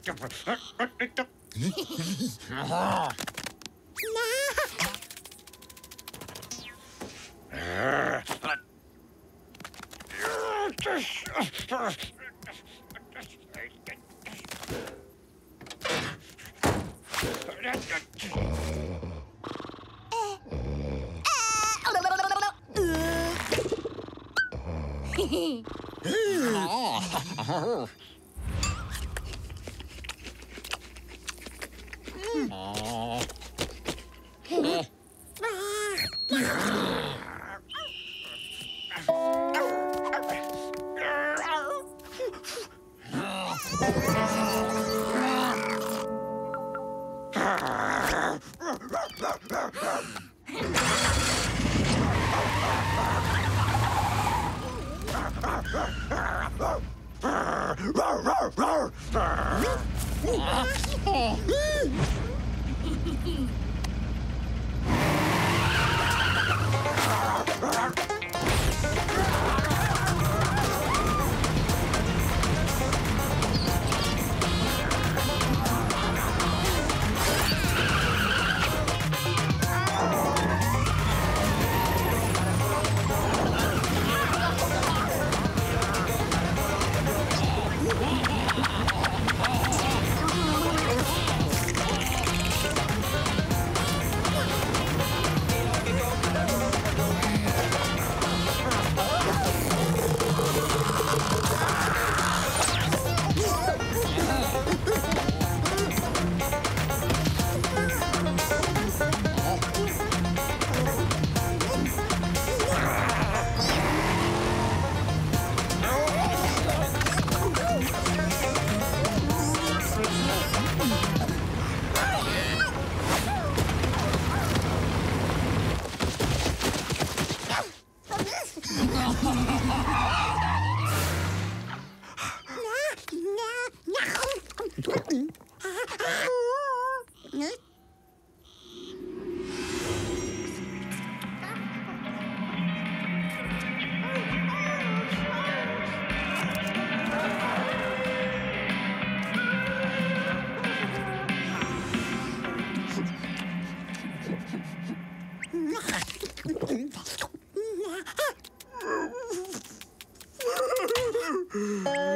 Oh. Huh? Oh.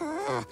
Oh!